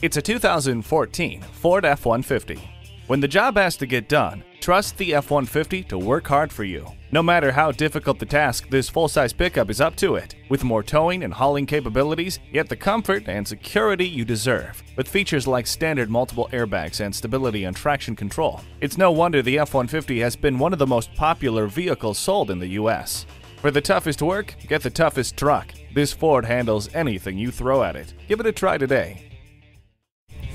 It's a 2014 Ford F-150. When the job has to get done, trust the F-150 to work hard for you. No matter how difficult the task, this full-size pickup is up to it, with more towing and hauling capabilities, yet the comfort and security you deserve. With features like standard multiple airbags and stability and traction control, it's no wonder the F-150 has been one of the most popular vehicles sold in the US. For the toughest work, get the toughest truck. This Ford handles anything you throw at it. Give it a try today.